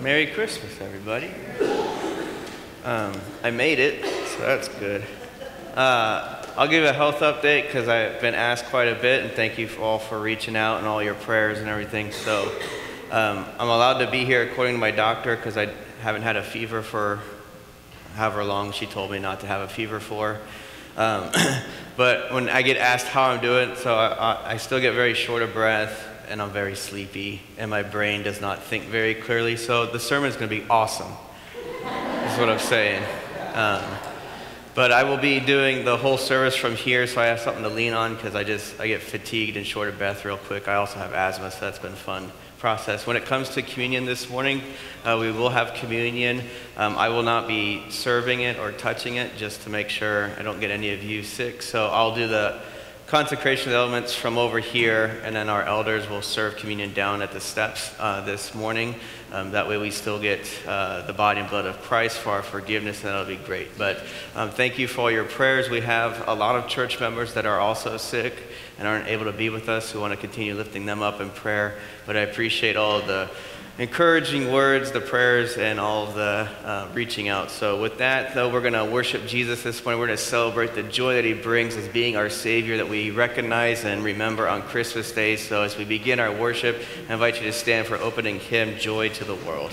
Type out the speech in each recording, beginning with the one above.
Merry Christmas, everybody. Um, I made it, so that's good. Uh, I'll give a health update because I've been asked quite a bit, and thank you all for reaching out and all your prayers and everything. So um, I'm allowed to be here according to my doctor because I haven't had a fever for however long she told me not to have a fever for. Um, but when I get asked how I'm doing, so I, I, I still get very short of breath and I'm very sleepy and my brain does not think very clearly. So the sermon is going to be awesome, is what I'm saying. Um, but I will be doing the whole service from here, so I have something to lean on because I just I get fatigued and short of breath real quick. I also have asthma, so that's been fun process. When it comes to communion this morning, uh, we will have communion. Um, I will not be serving it or touching it just to make sure I don't get any of you sick. So I'll do the consecration of the elements from over here, and then our elders will serve communion down at the steps uh, this morning. Um, that way, we still get uh, the body and blood of Christ for our forgiveness, and that'll be great. But um, thank you for all your prayers. We have a lot of church members that are also sick and aren't able to be with us. We want to continue lifting them up in prayer. But I appreciate all the encouraging words, the prayers, and all of the uh, reaching out. So, with that, though, we're going to worship Jesus this morning. We're going to celebrate the joy that he brings as being our Savior that we recognize and remember on Christmas Day. So, as we begin our worship, I invite you to stand for opening hymn, Joy to the World.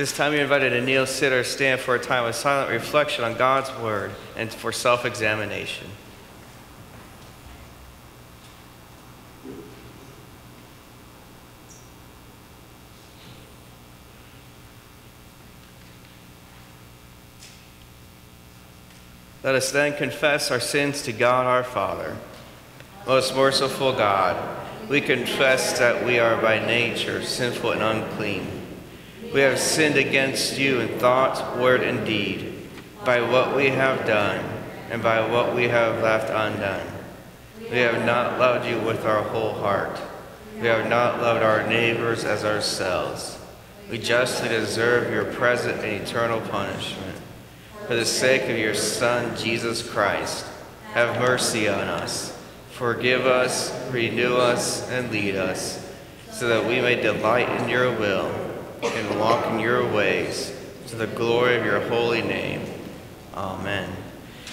This time you're invited to kneel, sit, or stand for a time of silent reflection on God's Word and for self examination. Let us then confess our sins to God our Father. Most merciful God, we confess that we are by nature sinful and unclean. We have sinned against you in thought, word, and deed, by what we have done and by what we have left undone. We have not loved you with our whole heart. We have not loved our neighbors as ourselves. we justly deserve your present and eternal punishment. For the sake of your Son, Jesus Christ, have mercy on us. Forgive us, renew us, and lead us, so that we may delight in your will and walk in your ways, to the glory of your holy name. Amen.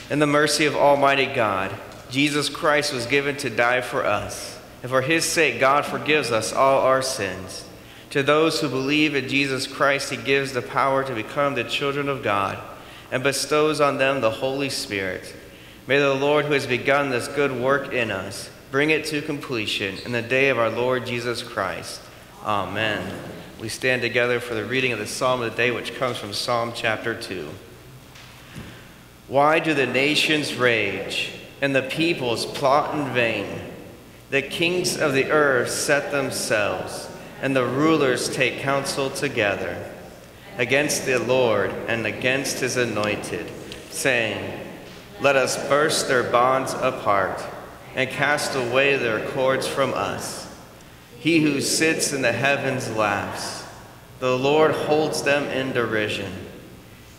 In the mercy of Almighty God, Jesus Christ was given to die for us, and for his sake, God forgives us all our sins. To those who believe in Jesus Christ, he gives the power to become the children of God and bestows on them the Holy Spirit. May the Lord, who has begun this good work in us, bring it to completion in the day of our Lord Jesus Christ. Amen. We stand together for the reading of the Psalm of the day, which comes from Psalm chapter 2. Why do the nations rage and the peoples plot in vain? The kings of the earth set themselves and the rulers take counsel together against the Lord and against his anointed, saying, Let us burst their bonds apart and cast away their cords from us. He who sits in the heavens laughs. The Lord holds them in derision.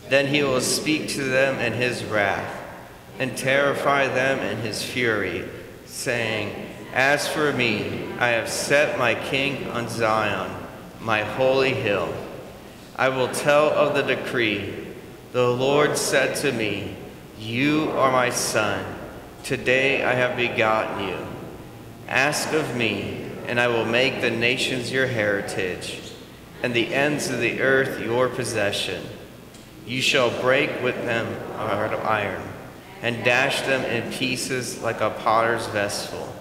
Then he will speak to them in his wrath and terrify them in his fury, saying, as for me, I have set my king on Zion, my holy hill. I will tell of the decree. The Lord said to me, You are my son. Today I have begotten you. Ask of me, and I will make the nations your heritage, and the ends of the earth your possession. You shall break with them a heart of iron, and dash them in pieces like a potter's vessel.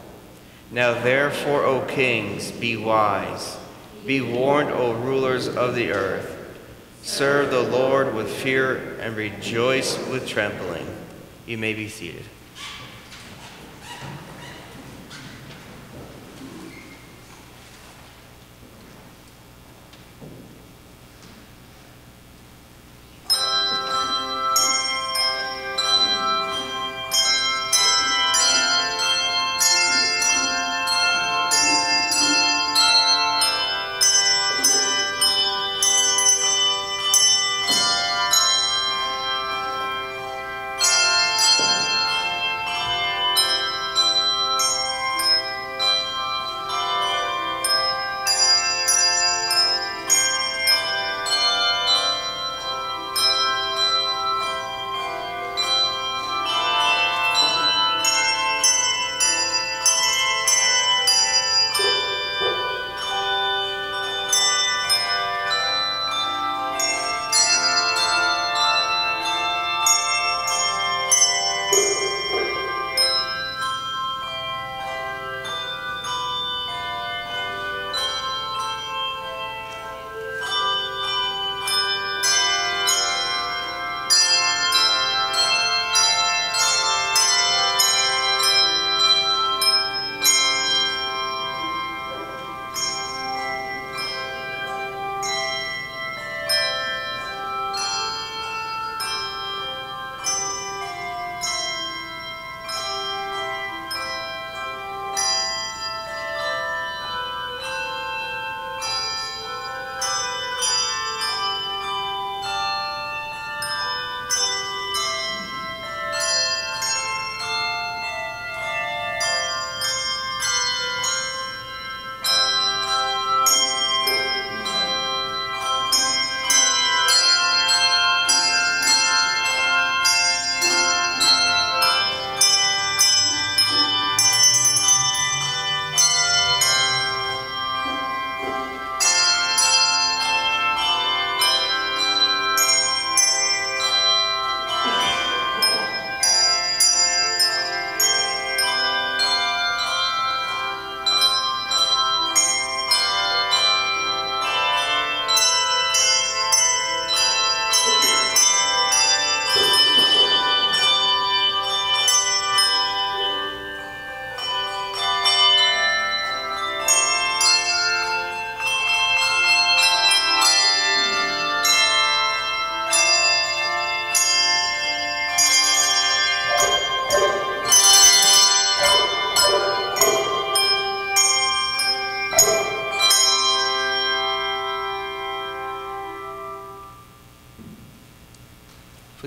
Now therefore, O kings, be wise. Be warned, O rulers of the earth. Serve the Lord with fear and rejoice with trembling. You may be seated.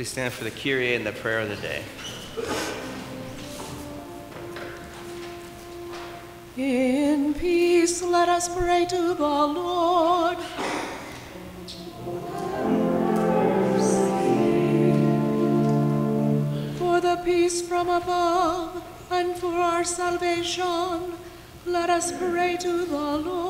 Please stand for the Kyrie and the prayer of the day. In peace, let us pray to the Lord. For the peace from above and for our salvation, let us pray to the Lord.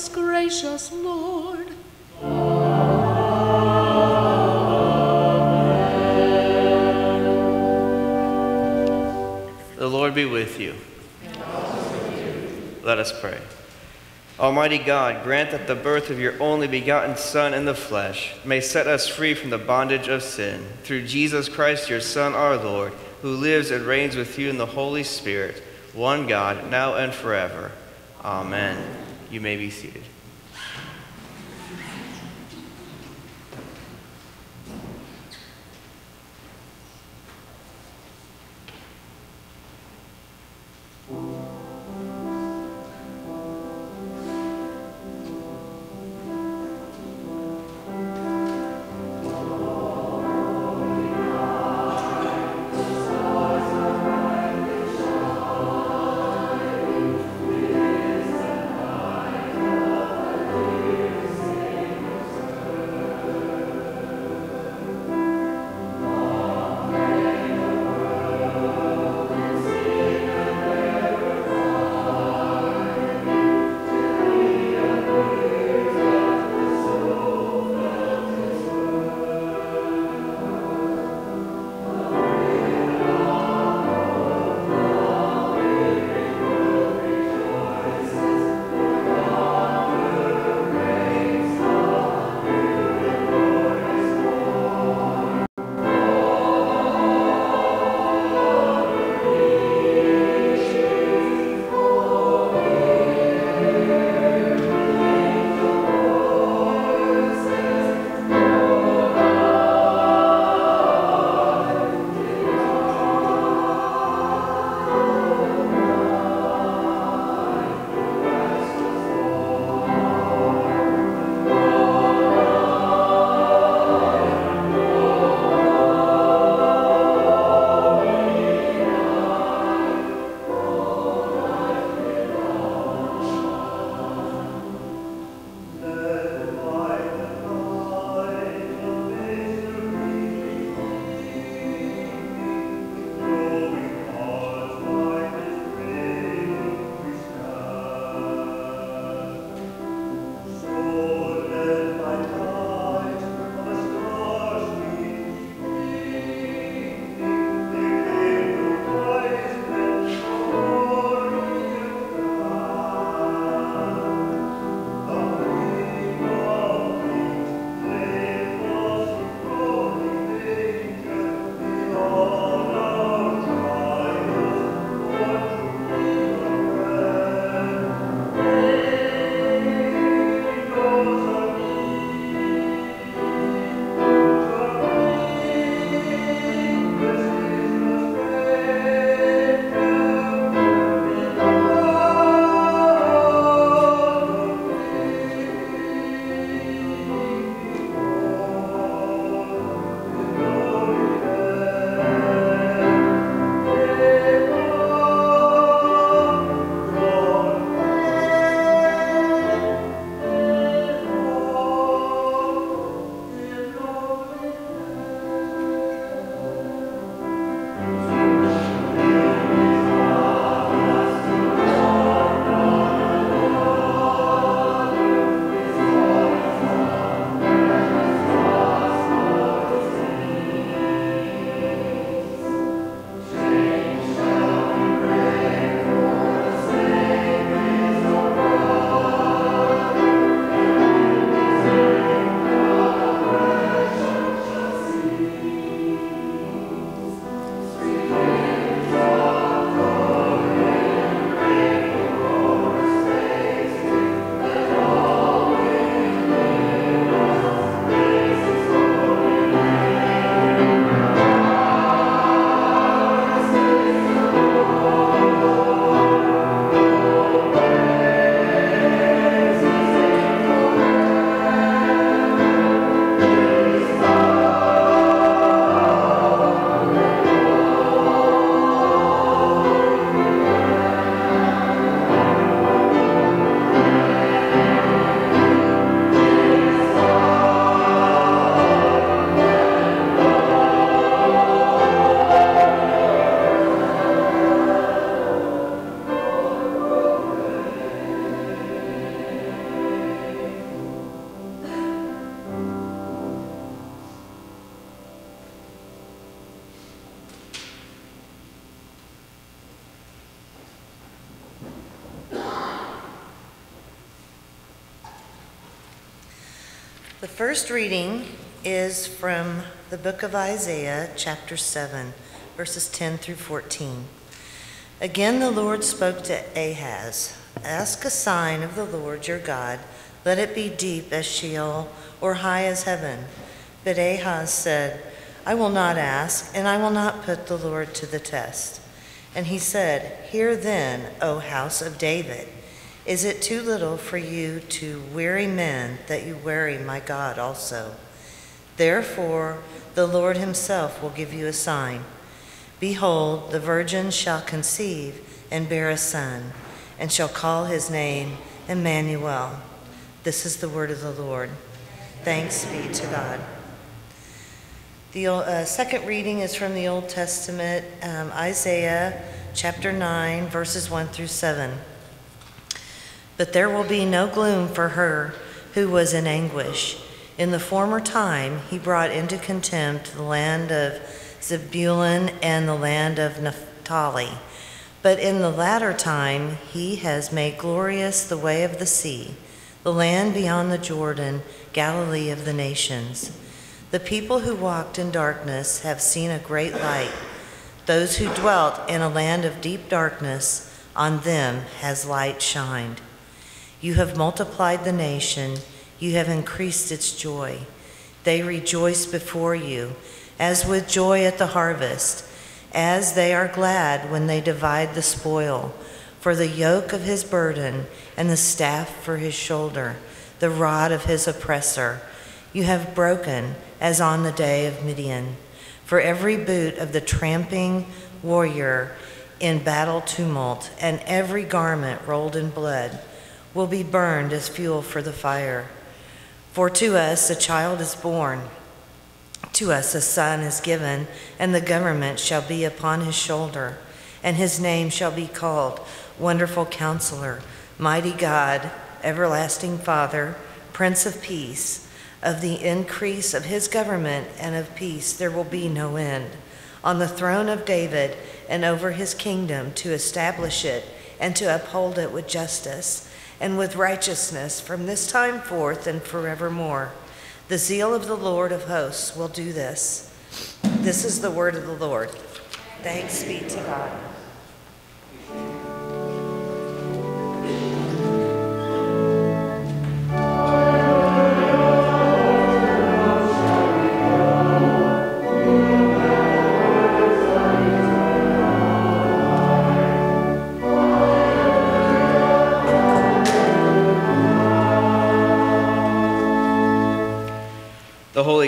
Us, gracious Lord. The Lord be with you. Let us pray. Almighty God, grant that the birth of your only begotten Son in the flesh may set us free from the bondage of sin. Through Jesus Christ, your Son, our Lord, who lives and reigns with you in the Holy Spirit, one God, now and forever. Amen. You may be seated. First reading is from the book of Isaiah, chapter 7, verses 10 through 14. Again, the Lord spoke to Ahaz Ask a sign of the Lord your God, let it be deep as Sheol or high as heaven. But Ahaz said, I will not ask, and I will not put the Lord to the test. And he said, Hear then, O house of David. Is it too little for you to weary men that you weary my God also? Therefore, the Lord himself will give you a sign. Behold, the virgin shall conceive and bear a son, and shall call his name Emmanuel. This is the word of the Lord. Thanks be to God. The uh, second reading is from the Old Testament, um, Isaiah chapter 9, verses 1 through 7. But there will be no gloom for her who was in anguish. In the former time, he brought into contempt the land of Zebulun and the land of Naphtali. But in the latter time, he has made glorious the way of the sea, the land beyond the Jordan, Galilee of the nations. The people who walked in darkness have seen a great light. Those who dwelt in a land of deep darkness, on them has light shined. You have multiplied the nation, you have increased its joy. They rejoice before you, as with joy at the harvest, as they are glad when they divide the spoil. For the yoke of his burden and the staff for his shoulder, the rod of his oppressor, you have broken as on the day of Midian. For every boot of the tramping warrior in battle tumult, and every garment rolled in blood, will be burned as fuel for the fire. For to us a child is born, to us a son is given, and the government shall be upon his shoulder, and his name shall be called Wonderful Counselor, Mighty God, Everlasting Father, Prince of Peace. Of the increase of his government and of peace there will be no end. On the throne of David and over his kingdom to establish it and to uphold it with justice and with righteousness from this time forth and forevermore. The zeal of the Lord of hosts will do this. This is the word of the Lord. Thanks be to God.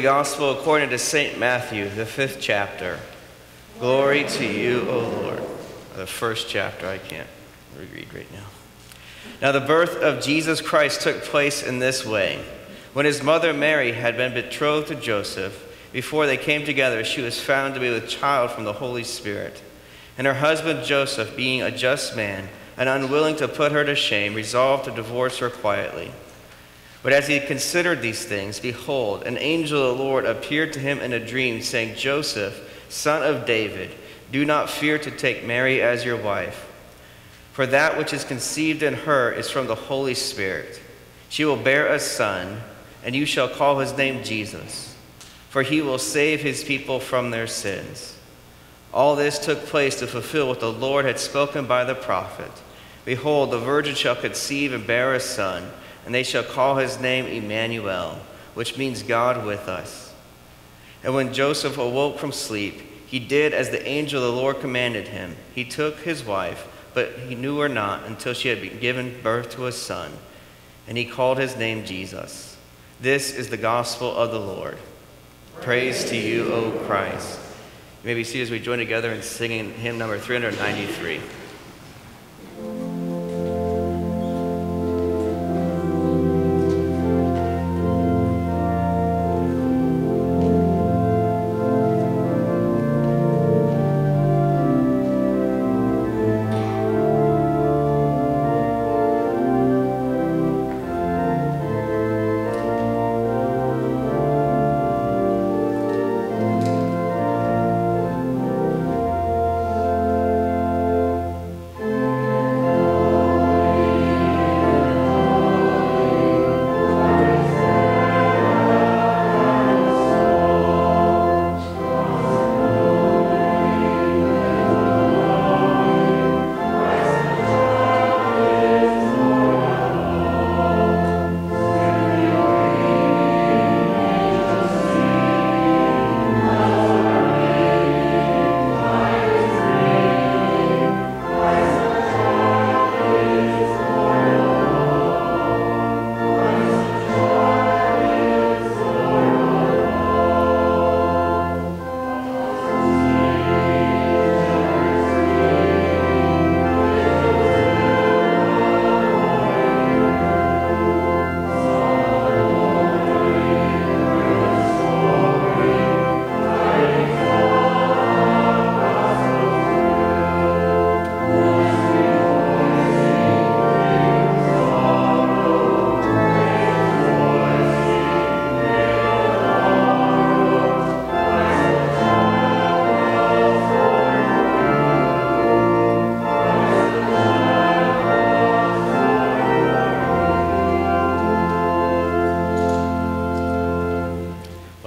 Gospel according to St. Matthew, the fifth chapter. Glory to you, O Lord. The first chapter, I can't read right now. Now, the birth of Jesus Christ took place in this way. When his mother Mary had been betrothed to Joseph, before they came together, she was found to be with child from the Holy Spirit. And her husband Joseph, being a just man and unwilling to put her to shame, resolved to divorce her quietly. But as he considered these things, behold, an angel of the Lord appeared to him in a dream, saying, Joseph, son of David, do not fear to take Mary as your wife, for that which is conceived in her is from the Holy Spirit. She will bear a son, and you shall call his name Jesus, for he will save his people from their sins. All this took place to fulfill what the Lord had spoken by the prophet Behold, the virgin shall conceive and bear a son and they shall call his name Emmanuel, which means God with us. And when Joseph awoke from sleep, he did as the angel of the Lord commanded him. He took his wife, but he knew her not until she had given birth to a son, and he called his name Jesus. This is the gospel of the Lord. Praise to you, O Christ. You may be seated as we join together in singing hymn number 393.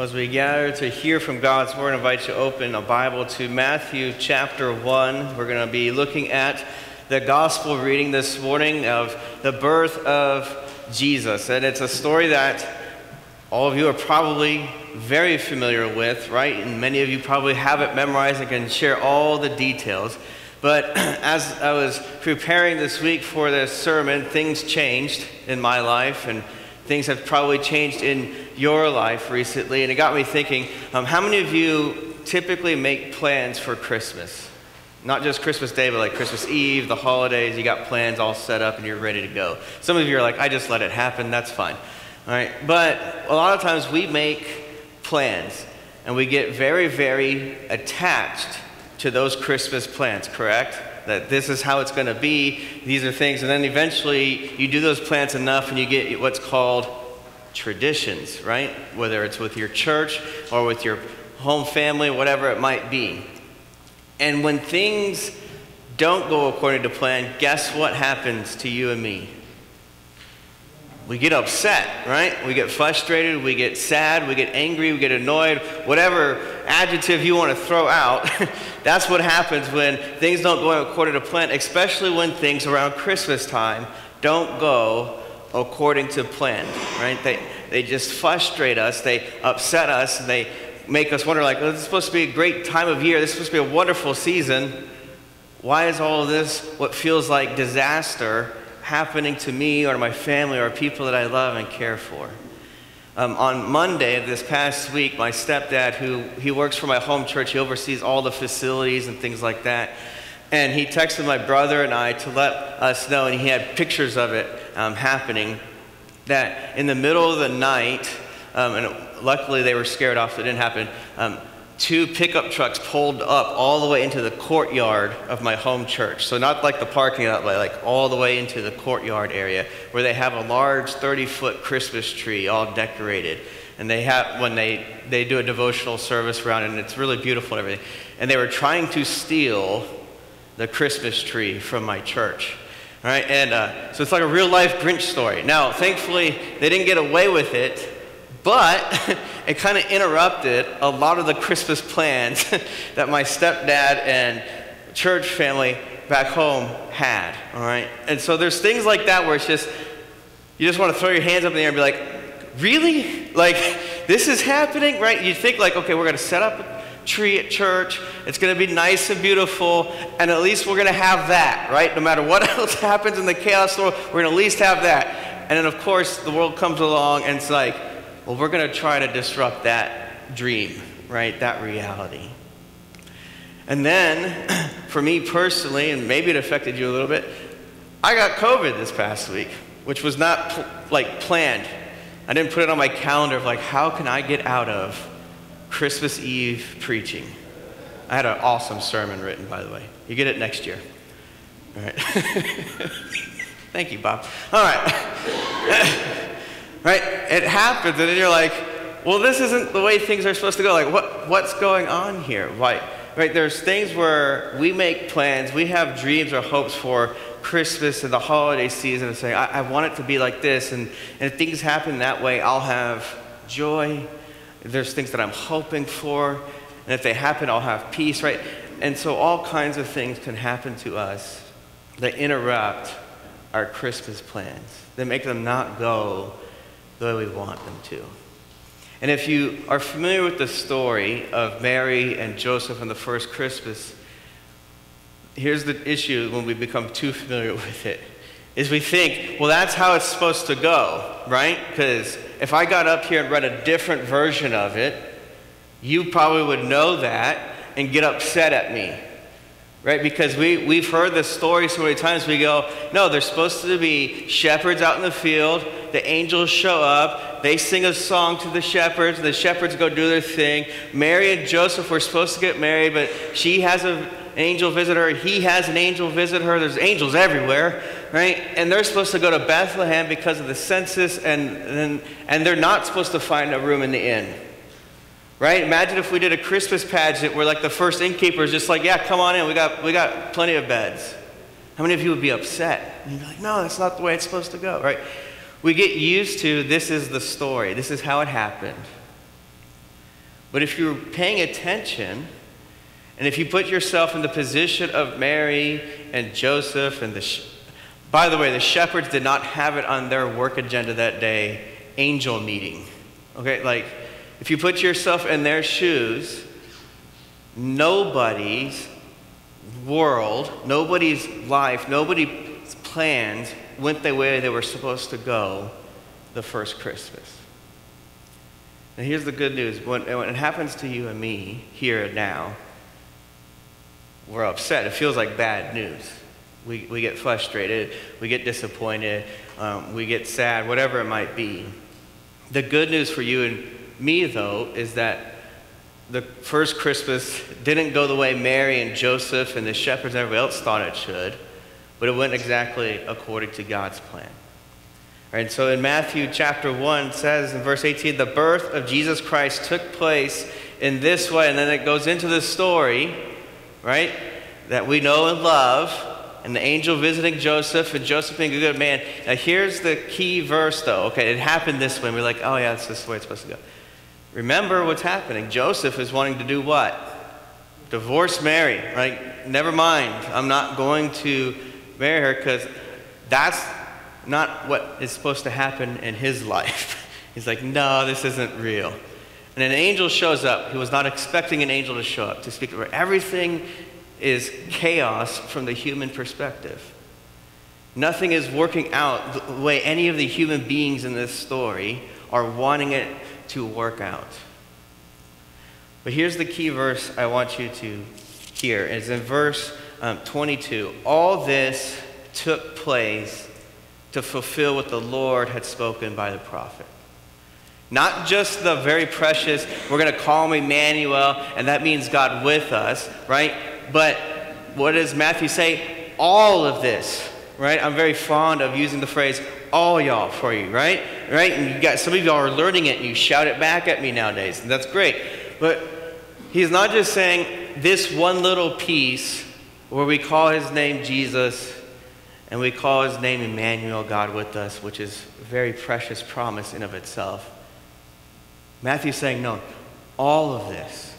As we gather to hear from God's Word, I invite you to open a Bible to Matthew chapter 1. We're going to be looking at the gospel reading this morning of the birth of Jesus. And it's a story that all of you are probably very familiar with, right? And many of you probably have it memorized and can share all the details. But as I was preparing this week for this sermon, things changed in my life, and things have probably changed in your life recently. And it got me thinking um, how many of you typically make plans for Christmas? Not just Christmas Day, but like Christmas Eve, the holidays, you got plans all set up and you're ready to go. Some of you are like, I just let it happen, that's fine. All right? But a lot of times we make plans and we get very, very attached to those Christmas plans, correct? That this is how it's going to be, these are things, and then eventually you do those plans enough and you get what's called traditions, right? Whether it's with your church or with your home family, whatever it might be. And when things don't go according to plan, guess what happens to you and me? We get upset, right? We get frustrated, we get sad, we get angry, we get annoyed, whatever adjective you want to throw out. that's what happens when things don't go according to plan, especially when things around Christmas time don't go according to plan, right? They, they just frustrate us, they upset us, and they make us wonder, like, oh, this is supposed to be a great time of year, this is supposed to be a wonderful season. Why is all this what feels like disaster happening to me or my family or people that I love and care for. Um, on Monday of this past week, my stepdad, who he works for my home church, he oversees all the facilities and things like that. And he texted my brother and I to let us know, and he had pictures of it um, happening, that in the middle of the night, um, and luckily they were scared off, so it didn't happen. Um, two pickup trucks pulled up all the way into the courtyard of my home church. So not like the parking lot, but like all the way into the courtyard area where they have a large 30-foot Christmas tree all decorated. And they have when they they do a devotional service around it, and it's really beautiful and everything. And they were trying to steal the Christmas tree from my church. All right, and uh, so it's like a real life Grinch story. Now, thankfully, they didn't get away with it but it kind of interrupted a lot of the Christmas plans that my stepdad and church family back home had. All right? And so there's things like that where it's just, you just want to throw your hands up in the air and be like, really? Like, this is happening? Right? You think, like, okay, we're going to set up tree at church. It's going to be nice and beautiful. And at least we're going to have that, right? No matter what else happens in the chaos world, we're going to at least have that. And then, of course, the world comes along and it's like, well, we're going to try to disrupt that dream, right? That reality. And then, for me personally, and maybe it affected you a little bit, I got COVID this past week, which was not pl- like planned. I didn't put it on my calendar of like, how can I get out of Christmas Eve preaching? I had an awesome sermon written, by the way. You get it next year. All right. Thank you, Bob. All right. right? It happens, and then you're like, well, this isn't the way things are supposed to go. Like, what, what's going on here? Why? Right? There's things where we make plans, we have dreams or hopes for Christmas and the holiday season and saying, I, I want it to be like this, and, and if things happen that way, I'll have joy. There's things that I'm hoping for, and if they happen, I'll have peace, right? And so all kinds of things can happen to us that interrupt our Christmas plans, that make them not go the way we want them to. And if you are familiar with the story of Mary and Joseph and the first Christmas, here's the issue when we become too familiar with it is we think, well, that's how it's supposed to go, right? Because if I got up here and read a different version of it, you probably would know that and get upset at me right? Because we, we've heard this story so many times. We go, no, there's supposed to be shepherds out in the field. The angels show up. They sing a song to the shepherds. The shepherds go do their thing. Mary and Joseph were supposed to get married, but she has an angel visit her. He has an angel visit her. There's angels everywhere, right? And they're supposed to go to Bethlehem because of the census, and, and, and they're not supposed to find a room in the inn. Right? Imagine if we did a Christmas pageant where like the first innkeeper is just like, yeah, come on in, we got, we got plenty of beds. How many of you would be upset? And you'd be like, no, that's not the way it's supposed to go, right? We get used to this is the story, this is how it happened. But if you're paying attention, and if you put yourself in the position of Mary and Joseph and the. Sh- By the way, the shepherds did not have it on their work agenda that day angel meeting. Okay, like if you put yourself in their shoes, nobody's world, nobody's life, nobody's plans went the way they were supposed to go the first Christmas. And here's the good news when, when it happens to you and me here and now, we're upset. It feels like bad news. We, we get frustrated, we get disappointed, um, we get sad, whatever it might be. The good news for you and me, though, is that the first Christmas didn't go the way Mary and Joseph and the shepherds and everybody else thought it should, but it went exactly according to God's plan. And so in Matthew chapter 1 says in verse 18, the birth of Jesus Christ took place in this way, and then it goes into the story, right, that we know and love, and the angel visiting Joseph, and Joseph being a good man. Now here's the key verse though. Okay, it happened this way. We're like, oh yeah, that's the way it's supposed to go. Remember what's happening. Joseph is wanting to do what? Divorce Mary, right? Never mind. I'm not going to marry her because that's not what is supposed to happen in his life. He's like, no, this isn't real. And an angel shows up. He was not expecting an angel to show up to speak to her. Everything is chaos from the human perspective. Nothing is working out the way any of the human beings in this story are wanting it to work out. But here's the key verse I want you to hear. It's in verse um, 22. All this took place to fulfill what the Lord had spoken by the prophet. Not just the very precious, we're going to call him Emmanuel, and that means God with us, right? But what does Matthew say? All of this, right? I'm very fond of using the phrase all y'all for you, right? Right? And you got some of y'all are learning it and you shout it back at me nowadays, and that's great. But he's not just saying this one little piece where we call his name Jesus and we call his name Emmanuel, God with us, which is a very precious promise in of itself. Matthew's saying, no, all of this,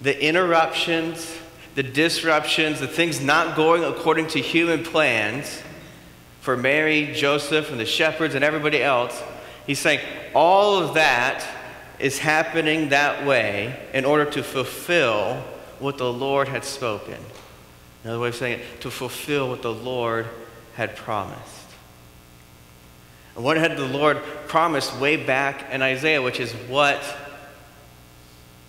the interruptions, the disruptions, the things not going according to human plans for Mary, Joseph, and the shepherds and everybody else, he's saying all of that is happening that way in order to fulfill what the Lord had spoken. Another way of saying it, to fulfill what the Lord had promised. And what had the Lord promised way back in Isaiah, which is what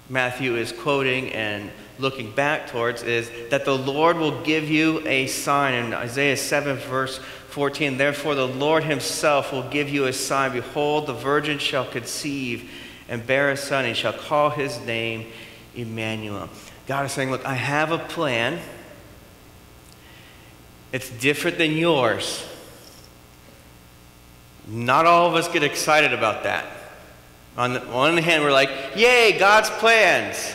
Matthew is quoting and looking back towards, is that the Lord will give you a sign. In Isaiah 7, verse 14, therefore the Lord himself will give you a sign. Behold, the virgin shall conceive and bear a son, and shall call his name Emmanuel. God is saying, Look, I have a plan. It's different than yours. Not all of us get excited about that. On the one hand, we're like, yay, God's plans,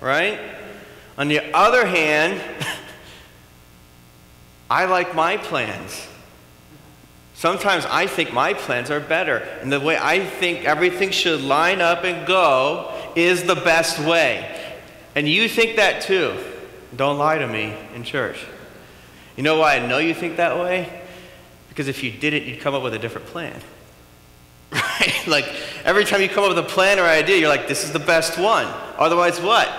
right? On the other hand, I like my plans. Sometimes I think my plans are better, and the way I think everything should line up and go is the best way. And you think that too. Don't lie to me in church. You know why I know you think that way? Because if you didn't, you'd come up with a different plan. Right? Like every time you come up with a plan or idea, you're like, this is the best one. Otherwise, what?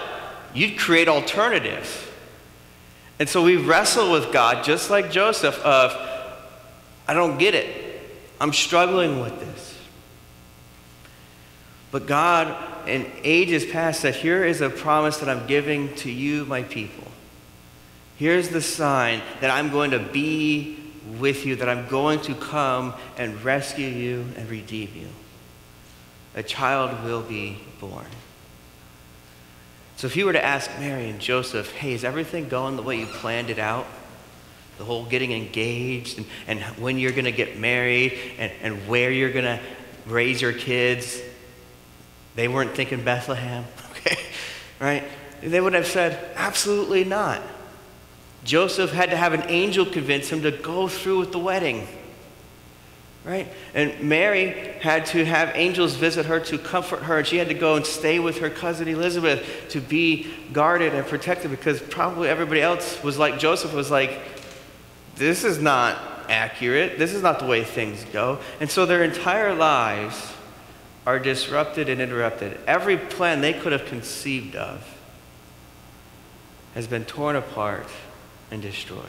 You'd create alternatives. And so we wrestle with God just like Joseph of, I don't get it. I'm struggling with this. But God, in ages past, said, Here is a promise that I'm giving to you, my people. Here's the sign that I'm going to be with you, that I'm going to come and rescue you and redeem you. A child will be born. So if you were to ask Mary and Joseph, hey, is everything going the way you planned it out? The whole getting engaged and, and when you're going to get married and, and where you're going to raise your kids. They weren't thinking Bethlehem, okay? Right? They would have said, absolutely not. Joseph had to have an angel convince him to go through with the wedding. right? And Mary had to have angels visit her to comfort her, and she had to go and stay with her cousin Elizabeth to be guarded and protected because probably everybody else was like Joseph was like, this is not accurate. This is not the way things go. And so their entire lives are disrupted and interrupted. Every plan they could have conceived of has been torn apart and destroyed.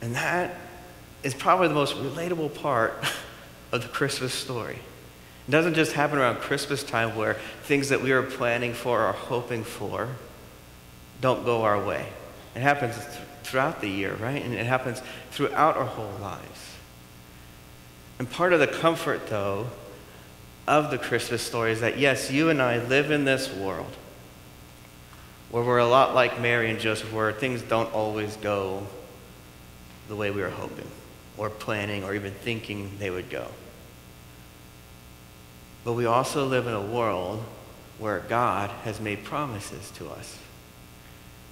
And that is probably the most relatable part of the Christmas story. It doesn't just happen around Christmas time where things that we are planning for or hoping for don't go our way. It happens throughout the year, right? And it happens throughout our whole lives. And part of the comfort, though, of the Christmas story is that, yes, you and I live in this world where we're a lot like Mary and Joseph, where things don't always go the way we were hoping or planning or even thinking they would go. But we also live in a world where God has made promises to us.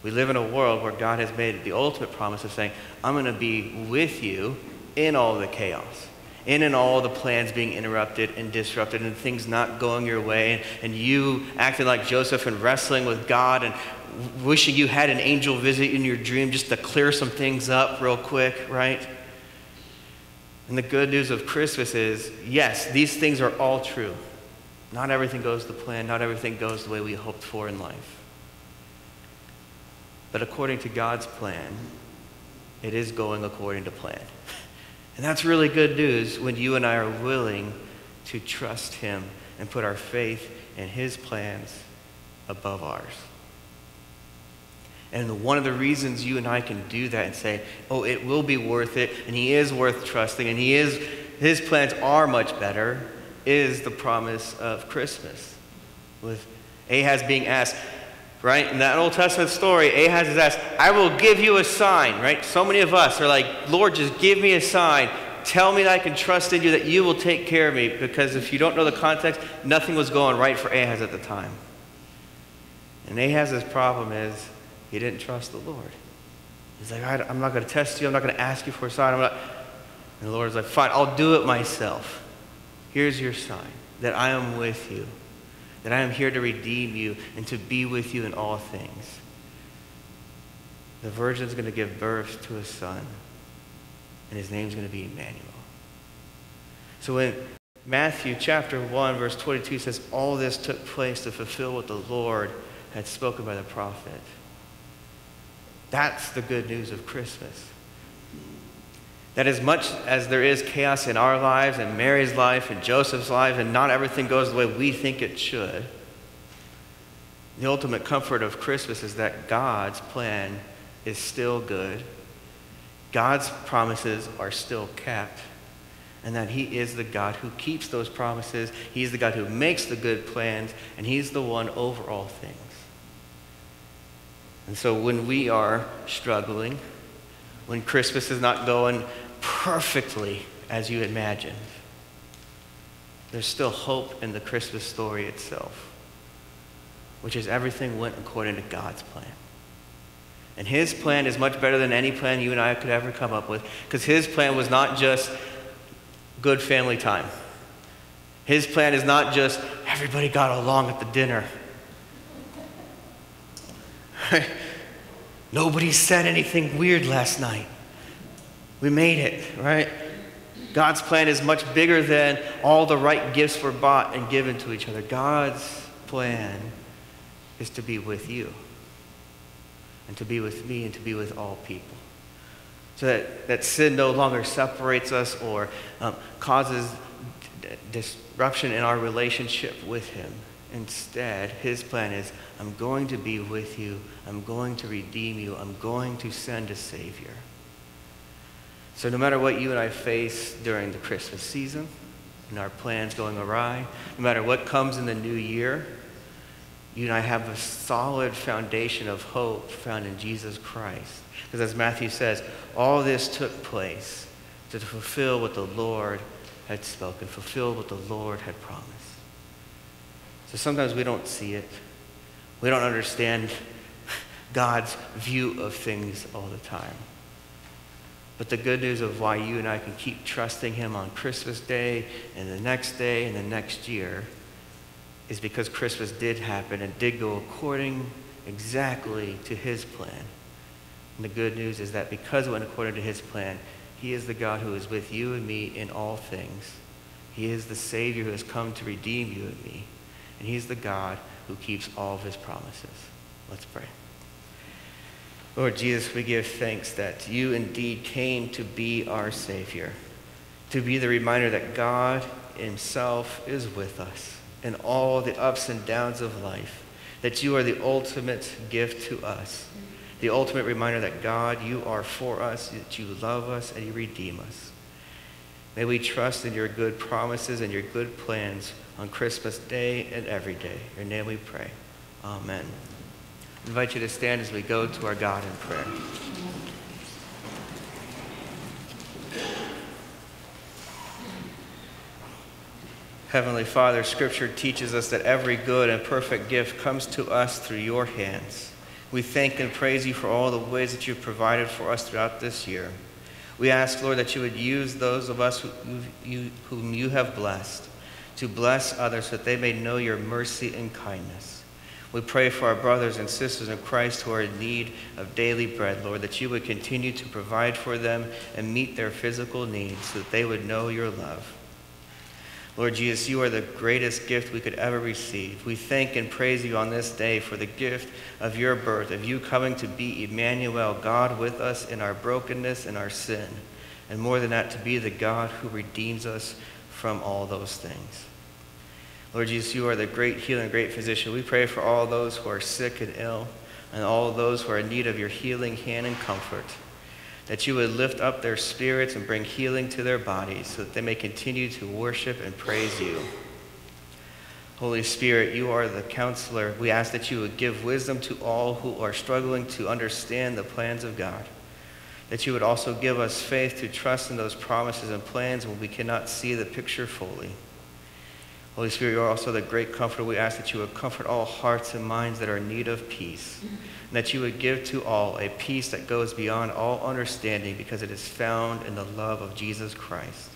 We live in a world where God has made the ultimate promise of saying, I'm going to be with you in all the chaos, in and all the plans being interrupted and disrupted and things not going your way, and, and you acting like Joseph and wrestling with God and wishing you had an angel visit in your dream just to clear some things up real quick, right? And the good news of Christmas is yes, these things are all true. Not everything goes to plan, not everything goes the way we hoped for in life. But according to God's plan, it is going according to plan. And that's really good news when you and I are willing to trust Him and put our faith in His plans above ours. And one of the reasons you and I can do that and say, oh, it will be worth it, and He is worth trusting, and He is, His plans are much better, is the promise of Christmas. With Ahaz being asked, right? In that Old Testament story, Ahaz is asked, I will give you a sign, right? So many of us are like, Lord, just give me a sign. Tell me that I can trust in you, that you will take care of me. Because if you don't know the context, nothing was going right for Ahaz at the time. And Ahaz's problem is he didn't trust the Lord. He's like, I'm not going to test you. I'm not going to ask you for a sign. I'm not. And the Lord's like, fine, I'll do it myself. Here's your sign that I am with you that I am here to redeem you and to be with you in all things. The virgin is going to give birth to a son, and his name is going to be Emmanuel. So when Matthew chapter 1, verse 22 says, All this took place to fulfill what the Lord had spoken by the prophet. That's the good news of Christmas. That as much as there is chaos in our lives and Mary's life and Joseph's life, and not everything goes the way we think it should, the ultimate comfort of Christmas is that God's plan is still good, God's promises are still kept, and that He is the God who keeps those promises. He's the God who makes the good plans, and He's the one over all things. And so when we are struggling, when Christmas is not going perfectly as you imagined, there's still hope in the Christmas story itself, which is everything went according to God's plan. And his plan is much better than any plan you and I could ever come up with, because his plan was not just good family time. His plan is not just everybody got along at the dinner. Nobody said anything weird last night. We made it, right? God's plan is much bigger than all the right gifts were bought and given to each other. God's plan is to be with you and to be with me and to be with all people. So that, that sin no longer separates us or um, causes d- disruption in our relationship with Him. Instead, His plan is I'm going to be with you, I'm going to redeem you, I'm going to send a Savior. So, no matter what you and I face during the Christmas season and our plans going awry, no matter what comes in the new year, you and I have a solid foundation of hope found in Jesus Christ. Because as Matthew says, all this took place to fulfill what the Lord had spoken, fulfill what the Lord had promised. So sometimes we don't see it. We don't understand God's view of things all the time. But the good news of why you and I can keep trusting Him on Christmas Day and the next day and the next year is because Christmas did happen and did go according exactly to His plan. And the good news is that because it went according to His plan, He is the God who is with you and me in all things. He is the Savior who has come to redeem you and me. And He's the God who keeps all of His promises. Let's pray. Lord Jesus, we give thanks that you indeed came to be our Savior, to be the reminder that God Himself is with us in all the ups and downs of life, that you are the ultimate gift to us, the ultimate reminder that God, you are for us, that you love us, and you redeem us. May we trust in your good promises and your good plans on Christmas Day and every day. In your name we pray. Amen. Invite you to stand as we go to our God in prayer. Heavenly Father, Scripture teaches us that every good and perfect gift comes to us through your hands. We thank and praise you for all the ways that you've provided for us throughout this year. We ask, Lord, that you would use those of us whom you have blessed to bless others so that they may know your mercy and kindness. We pray for our brothers and sisters in Christ who are in need of daily bread, Lord, that you would continue to provide for them and meet their physical needs so that they would know your love. Lord Jesus, you are the greatest gift we could ever receive. We thank and praise you on this day for the gift of your birth, of you coming to be Emmanuel, God with us in our brokenness and our sin, and more than that, to be the God who redeems us from all those things. Lord Jesus, you are the great healing, great physician. We pray for all those who are sick and ill and all those who are in need of your healing hand and comfort, that you would lift up their spirits and bring healing to their bodies so that they may continue to worship and praise you. Holy Spirit, you are the counselor. We ask that you would give wisdom to all who are struggling to understand the plans of God. That you would also give us faith to trust in those promises and plans when we cannot see the picture fully. Holy Spirit, you are also the great comforter. We ask that you would comfort all hearts and minds that are in need of peace, and that you would give to all a peace that goes beyond all understanding because it is found in the love of Jesus Christ.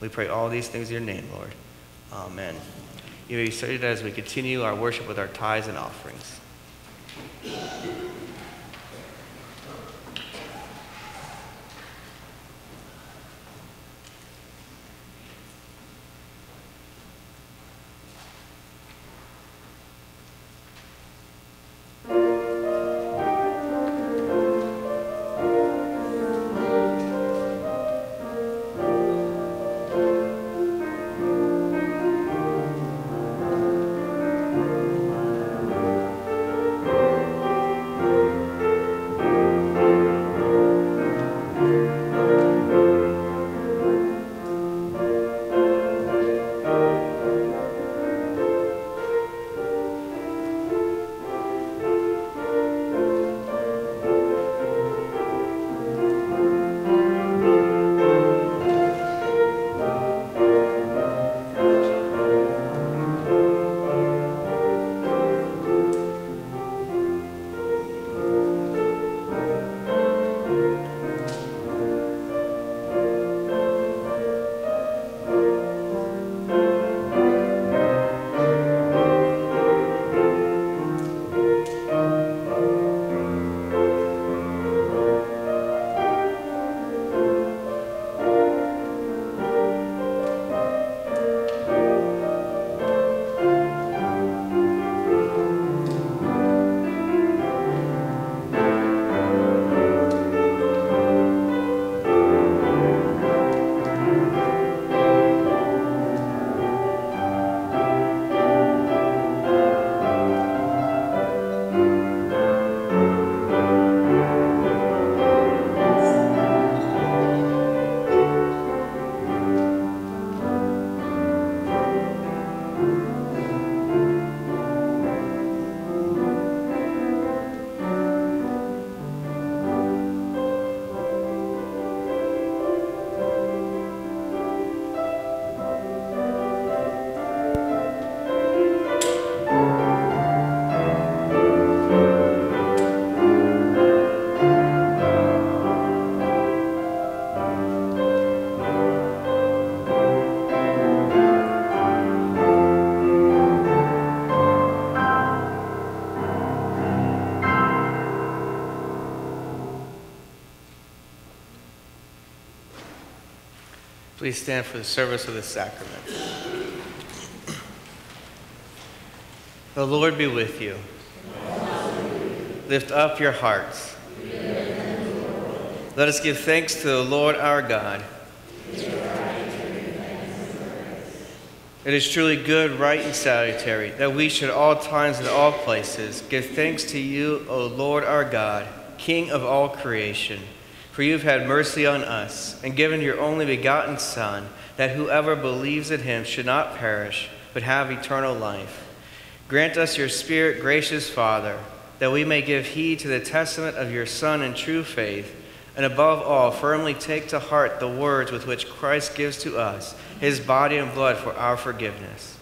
We pray all these things in your name, Lord. Amen. You may be seated as we continue our worship with our tithes and offerings. Please stand for the service of the sacrament. The Lord be with you. Lift up your hearts. Let us give thanks to the Lord our God. It is truly good, right, and salutary that we should at all times and all places give thanks to you, O Lord our God, King of all creation. For you have had mercy on us and given your only begotten Son, that whoever believes in him should not perish, but have eternal life. Grant us your Spirit, gracious Father, that we may give heed to the testament of your Son in true faith, and above all, firmly take to heart the words with which Christ gives to us his body and blood for our forgiveness.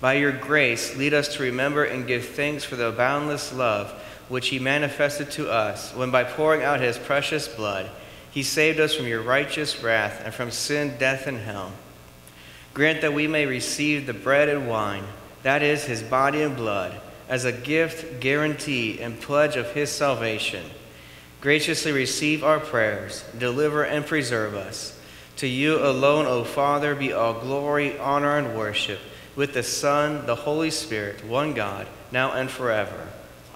By your grace, lead us to remember and give thanks for the boundless love which he manifested to us when, by pouring out his precious blood, he saved us from your righteous wrath and from sin, death, and hell. Grant that we may receive the bread and wine, that is, his body and blood, as a gift, guarantee, and pledge of his salvation. Graciously receive our prayers, deliver and preserve us to you alone, O Father, be all glory, honor, and worship, with the Son, the Holy Spirit, one God, now and forever.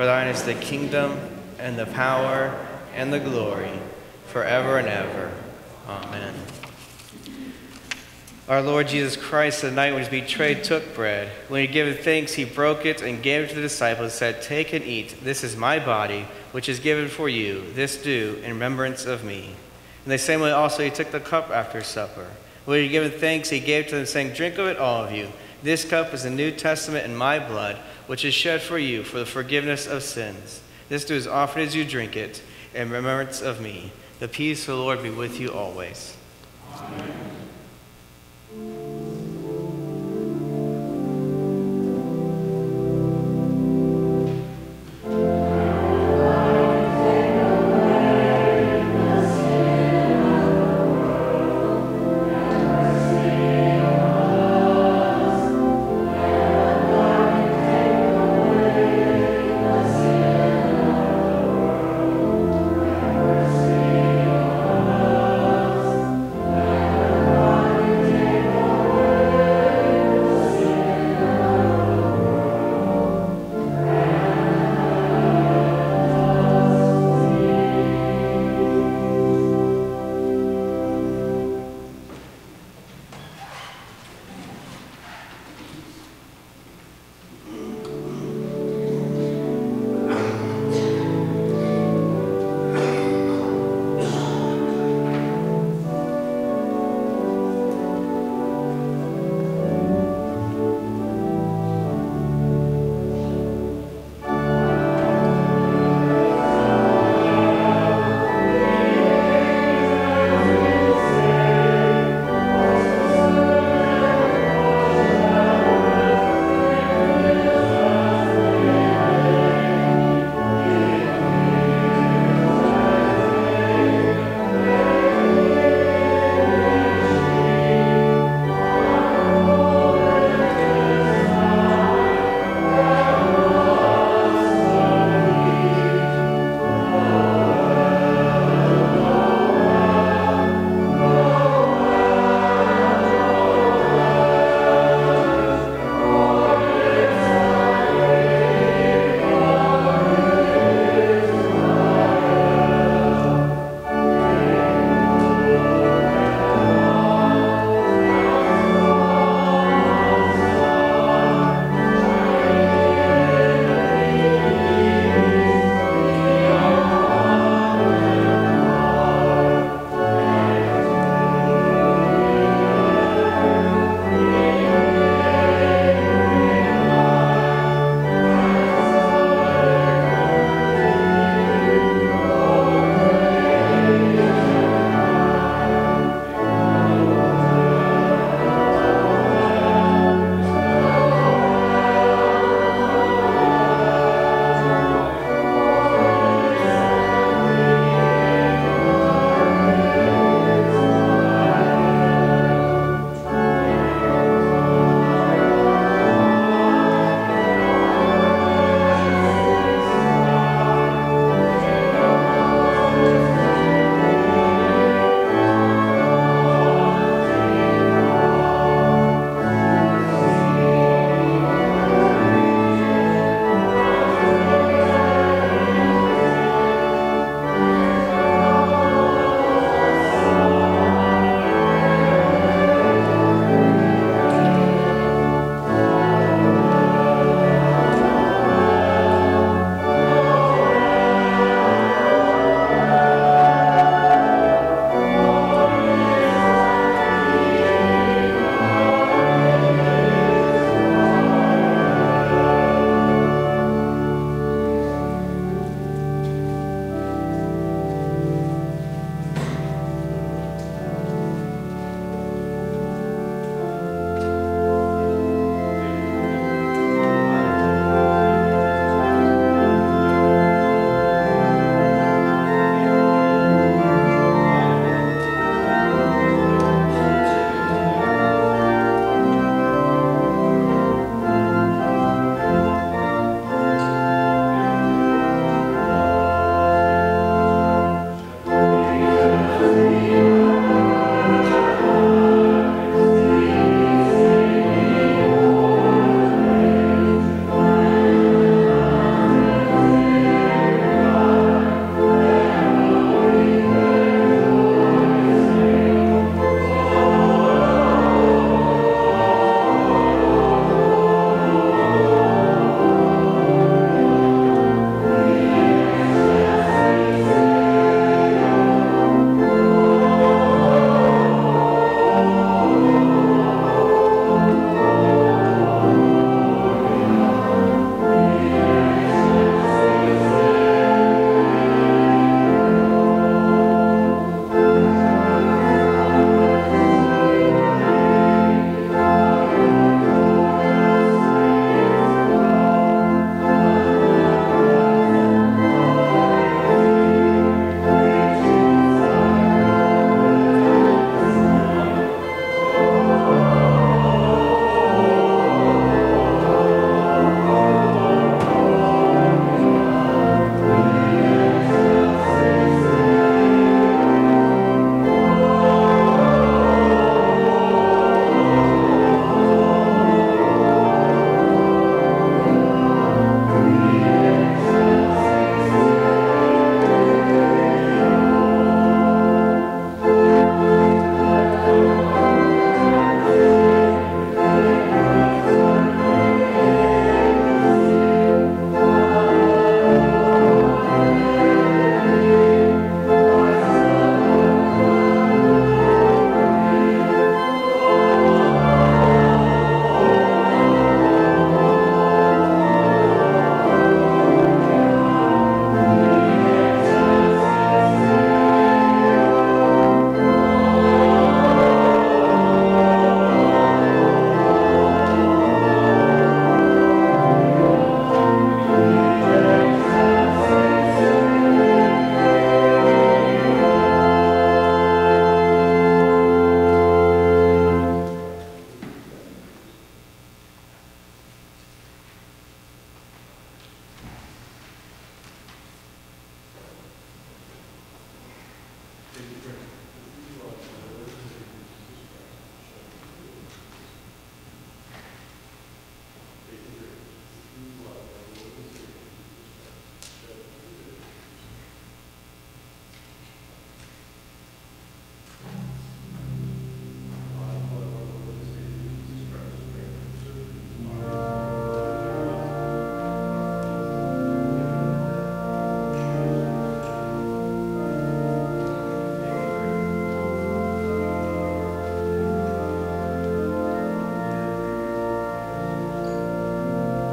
For thine is the kingdom, and the power, and the glory, forever and ever. Amen. Our Lord Jesus Christ, the night when he was betrayed, took bread. When he had given thanks, he broke it and gave it to the disciples and said, Take and eat. This is my body, which is given for you. This do in remembrance of me. In the same way also he took the cup after supper. When he had given thanks, he gave to them, saying, Drink of it, all of you. This cup is the New Testament in my blood, which is shed for you for the forgiveness of sins. This do as often as you drink it in remembrance of me. The peace of the Lord be with you always. Amen.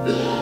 Yeah.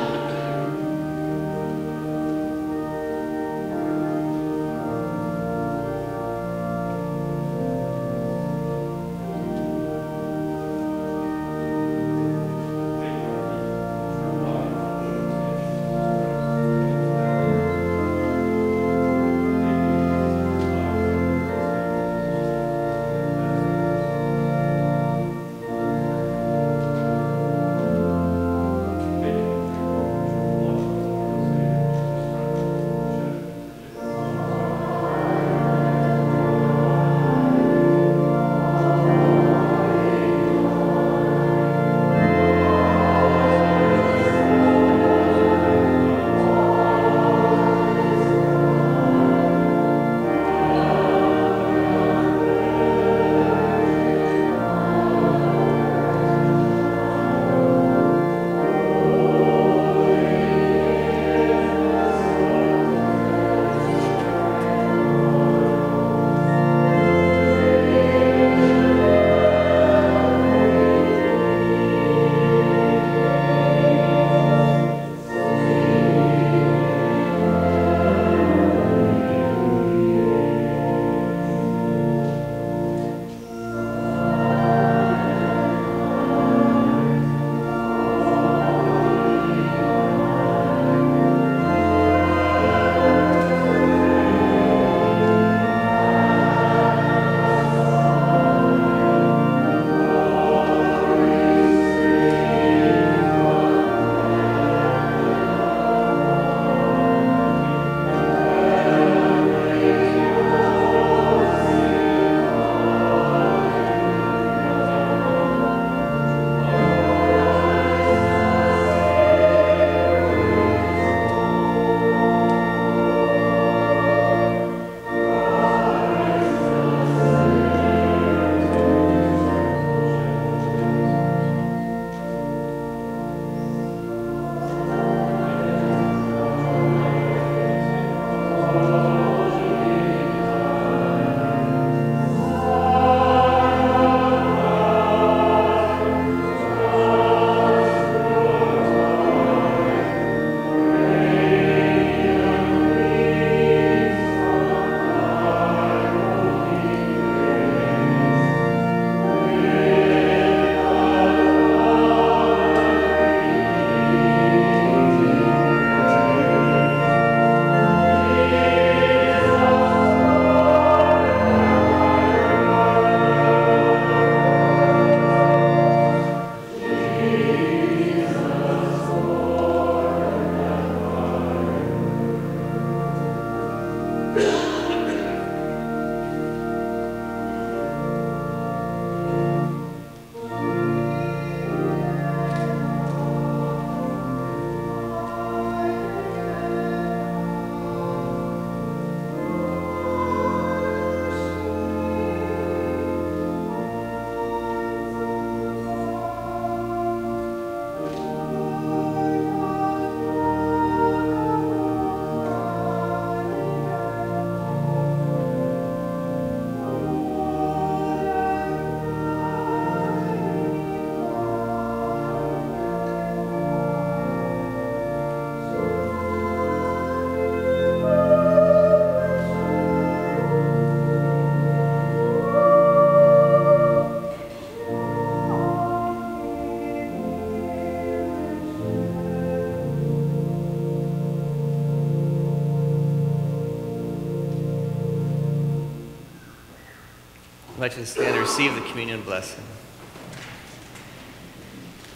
Let us stand and receive the communion blessing.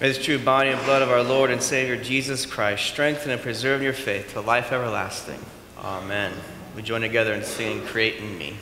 May this true body and blood of our Lord and Savior Jesus Christ strengthen and preserve your faith to life everlasting. Amen. We join together in singing Create in Me.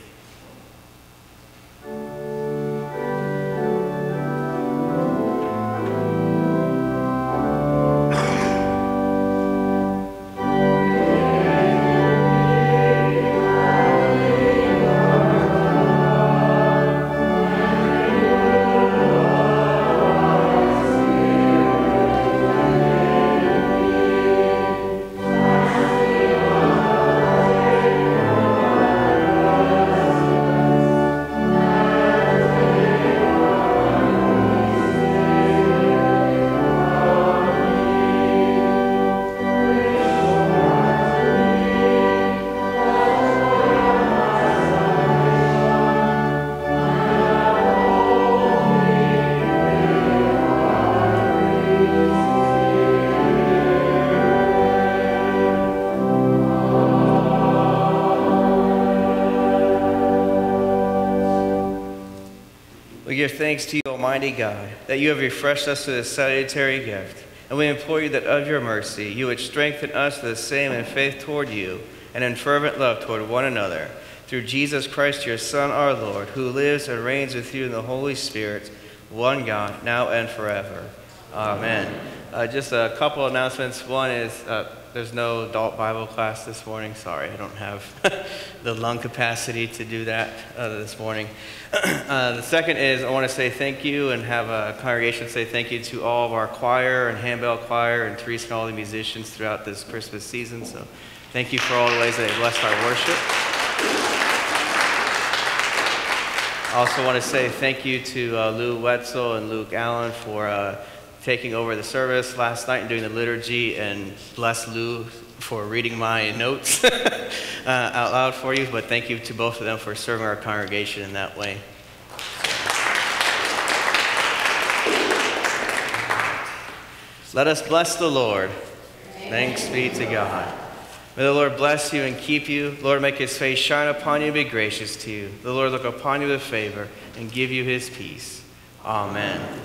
That you have refreshed us with this salutary gift. And we implore you that of your mercy you would strengthen us the same in faith toward you and in fervent love toward one another. Through Jesus Christ, your Son, our Lord, who lives and reigns with you in the Holy Spirit, one God, now and forever. Amen. Uh, just a couple announcements. One is uh, there's no adult Bible class this morning. Sorry, I don't have the lung capacity to do that uh, this morning. Uh, the second is I want to say thank you and have a congregation say thank you to all of our choir and handbell choir and all the musicians throughout this Christmas season. So thank you for all the ways that they blessed our worship. I also want to say thank you to uh, Lou Wetzel and Luke Allen for uh, taking over the service last night and doing the liturgy, and bless Lou for reading my notes uh, out loud for you. But thank you to both of them for serving our congregation in that way. Let us bless the Lord. Thanks be to God. May the Lord bless you and keep you. Lord, make his face shine upon you and be gracious to you. The Lord look upon you with favor and give you his peace. Amen.